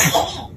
Okay.